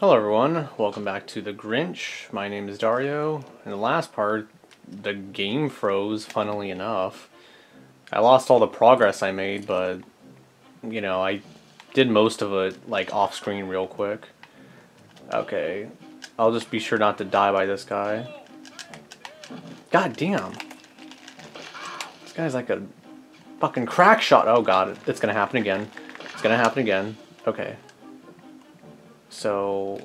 Hello everyone, welcome back to The Grinch. My name is Dario. In the last part, the game froze, funnily enough. I lost all the progress I made, but, you know, I did most of it, like, off-screen real quick. Okay, I'll just be sure not to die by this guy. God damn. This guy's like a fucking crack shot. Oh god, it's gonna happen again. It's gonna happen again. Okay. So,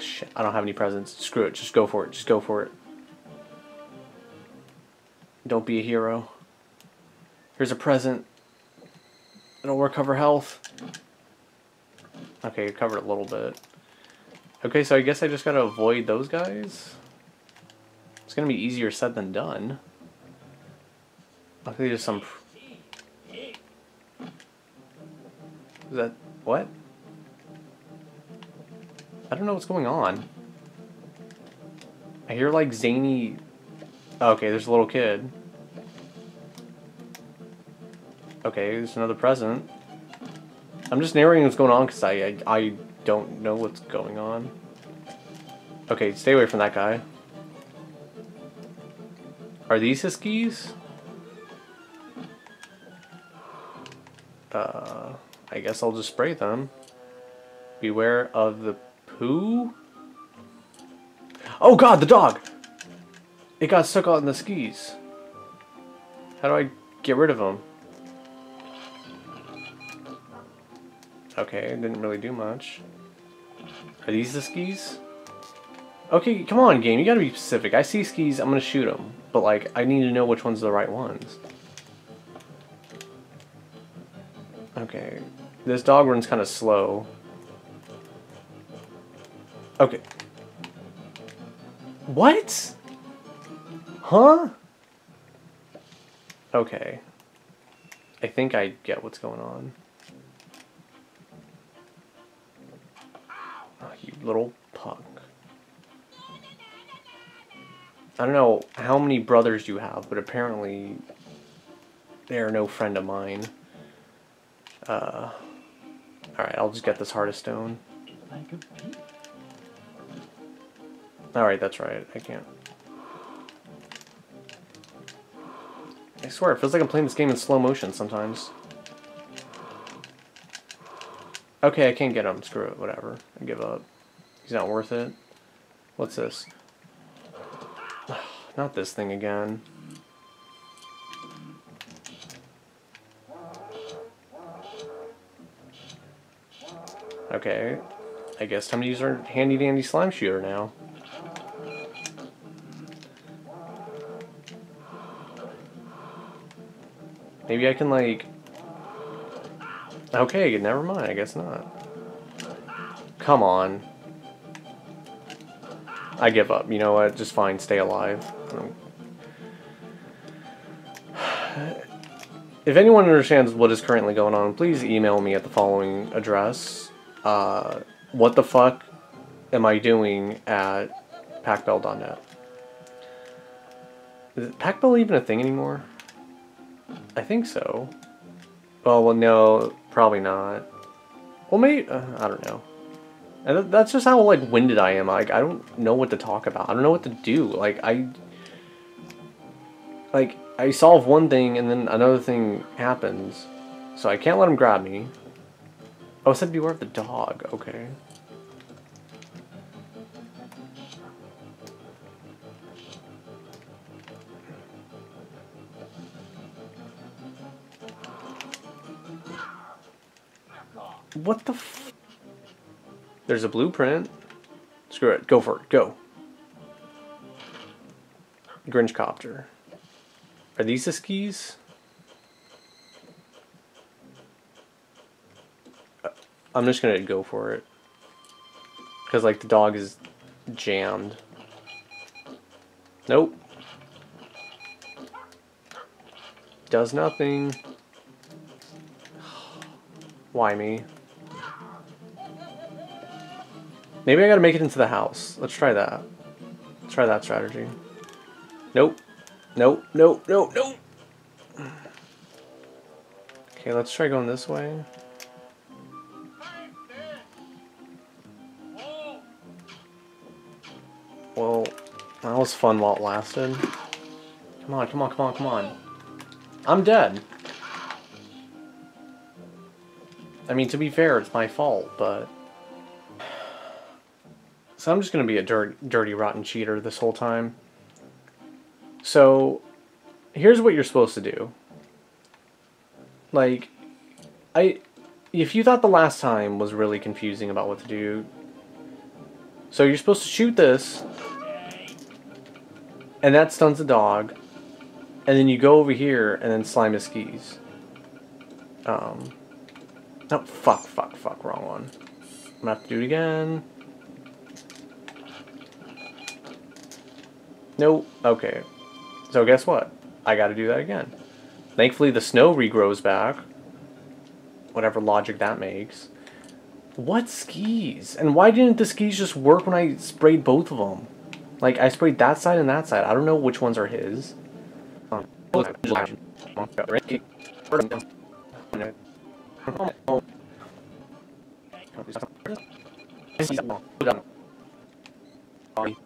shit, I don't have any presents. Screw it, just go for it, just go for it. Don't be a hero. Here's a present. It'll recover health. Okay, you covered a little bit. Okay, so I guess I just gotta avoid those guys? It's gonna be easier said than done. Luckily there's some... Is that... what? I don't know what's going on. I hear like zany... Okay, there's a little kid. Okay, there's another present. I'm just narrating what's going on because I, I, I don't know what's going on. Okay, stay away from that guy. Are these his keys? Uh, I guess I'll just spray them. Beware of the poo? Oh god, the dog! It got stuck on the skis. How do I get rid of him? Okay, didn't really do much. Are these the skis? Okay, come on, game. You gotta be specific. I see skis, I'm gonna shoot them. But, like, I need to know which one's are the right ones. Okay. This dog runs kind of slow. Okay. What? Huh? Okay. I think I get what's going on. Oh, you little punk. I don't know how many brothers you have, but apparently they are no friend of mine. Uh, Alright, I'll just get this Heart of Stone. Alright, that's right. I can't. I swear, it feels like I'm playing this game in slow motion sometimes. Okay, I can't get him. Screw it. Whatever. I give up. He's not worth it. What's this? Not this thing again. Okay. I guess time to use our handy dandy slime shooter now. Maybe I can like... Okay, never mind, I guess not. Come on. I give up. You know what? Just fine. Stay alive. If anyone understands what is currently going on, please email me at the following address. Uh, what the fuck am I doing at pacbell.net? Is PacBell even a thing anymore? I think so. Oh, well, no, probably not. Well, maybe, uh, I don't know. And that's just how, like, winded I am. Like, I don't know what to talk about. I don't know what to do. Like, I... Like, I solve one thing, and then another thing happens. So I can't let him grab me. Oh, it said beware of the dog. Okay. What the There's a blueprint. Screw it. Go for it. Go. Grinch copter. Are these the skis? Uh, I'm just gonna go for it. Because, like, the dog is jammed. Nope. Does nothing. Why me? Maybe I gotta make it into the house. Let's try that. Let's try that strategy. Nope. Nope. Nope. Nope. Nope. Okay, let's try going this way. Well, that was fun while it lasted. Come on, come on, come on, come on. I'm dead. I mean, to be fair, it's my fault, but... So I'm just gonna be a dirt, dirty, rotten cheater this whole time. So, here's what you're supposed to do. Like, I... If you thought the last time was really confusing about what to do... So you're supposed to shoot this, and that stuns the dog, and then you go over here and then slime his skis. Um, no, fuck, fuck, fuck, wrong one. I'm gonna have to do it again. Nope, okay. So guess what? I gotta do that again. Thankfully the snow regrows back. Whatever logic that makes. What skis? And why didn't the skis just work when I sprayed both of them? Like, I sprayed that side and that side. I don't know which ones are his.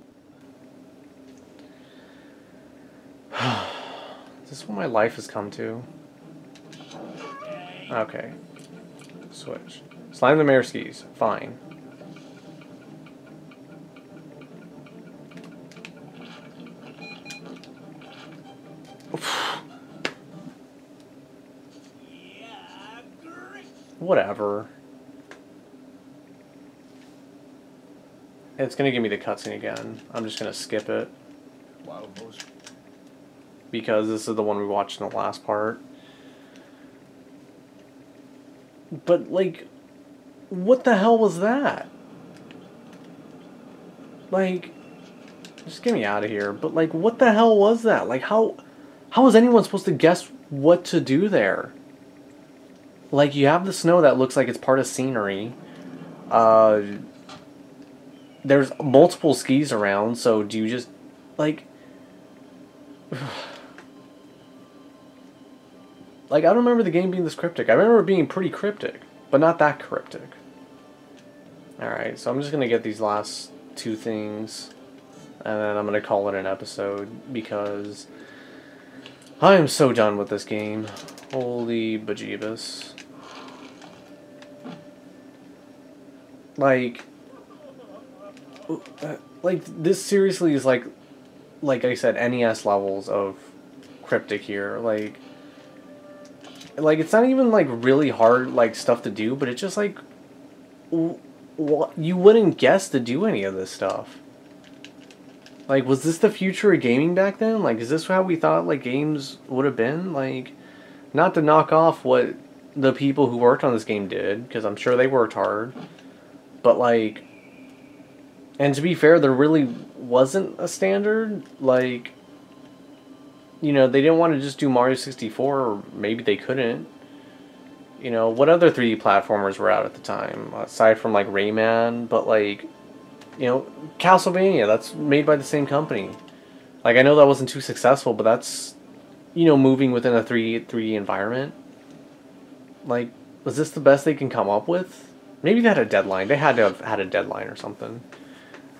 this what my life has come to? Okay. Switch. Slime the Mayor skis. Fine. Whatever. It's gonna give me the cutscene again. I'm just gonna skip it. Because this is the one we watched in the last part. But, like, what the hell was that? Like, just get me out of here. But, like, what the hell was that? Like, how, how was anyone supposed to guess what to do there? Like, you have the snow that looks like it's part of scenery. Uh, there's multiple skis around, so do you just, like... like, I don't remember the game being this cryptic. I remember it being pretty cryptic, but not that cryptic. Alright, so I'm just going to get these last two things, and then I'm going to call it an episode, because I am so done with this game. Holy bejeebus. Like, uh, like this seriously is like, like I said, NES levels of cryptic here. Like, like it's not even like really hard like stuff to do, but it's just like, you wouldn't guess to do any of this stuff. Like, was this the future of gaming back then? Like, is this how we thought like games would have been? Like, not to knock off what the people who worked on this game did, because I'm sure they worked hard. But like, and to be fair, there really wasn't a standard. Like, you know, they didn't want to just do Mario 64, or maybe they couldn't. You know, what other 3D platformers were out at the time, aside from like Rayman, but like, you know, Castlevania, that's made by the same company. Like, I know that wasn't too successful, but that's, you know, moving within a 3D, 3D environment. Like, was this the best they can come up with? Maybe they had a deadline. They had to have had a deadline or something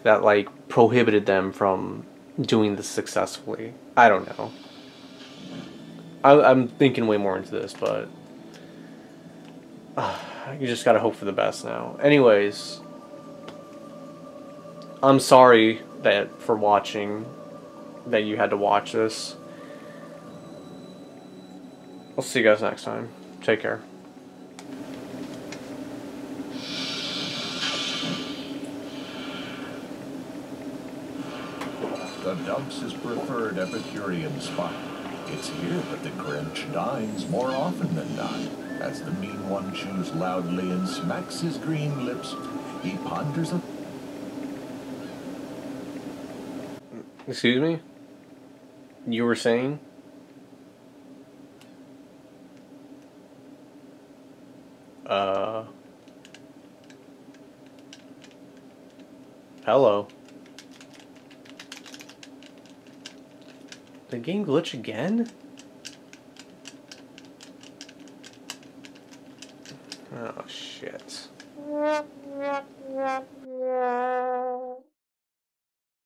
that like prohibited them from doing this successfully. I don't know. I, am thinking way more into this, but uh, you just gotta hope for the best now. Anyways, I'm sorry that for watching that you had to watch this. I'll see you guys next time. Take care. The Dumps' is preferred Epicurean spot. It's here that the Grinch dines more often than not. As the mean one chews loudly and smacks his green lips, he ponders a... Excuse me? You were saying? Uh... Hello. The game glitch again?